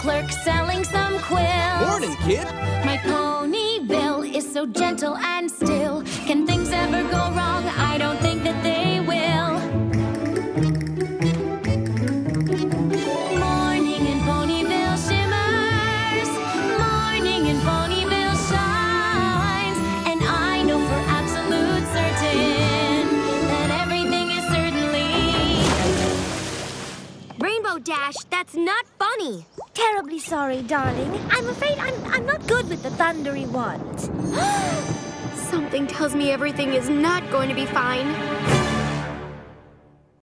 clerk selling some quills. Kid. My Ponyville is so gentle and still. Dash, that's not funny. Terribly sorry, darling. I'm afraid I'm, I'm not good with the thundery ones. Something tells me everything is not going to be fine.